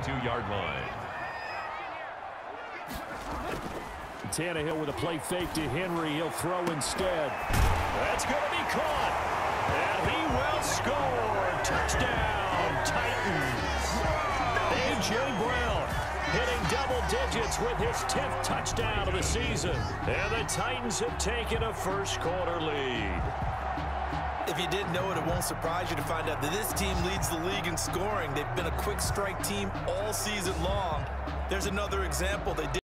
32-yard line. Tannehill with a play fake to Henry. He'll throw instead. That's going to be caught. And he will score. Touchdown, Titans. A.J. Brown hitting double digits with his 10th touchdown of the season. And the Titans have taken a first quarter lead. If you didn't know it, it won't surprise you to find out that this team leads the league in scoring. They've been a quick strike team all season long. There's another example. They did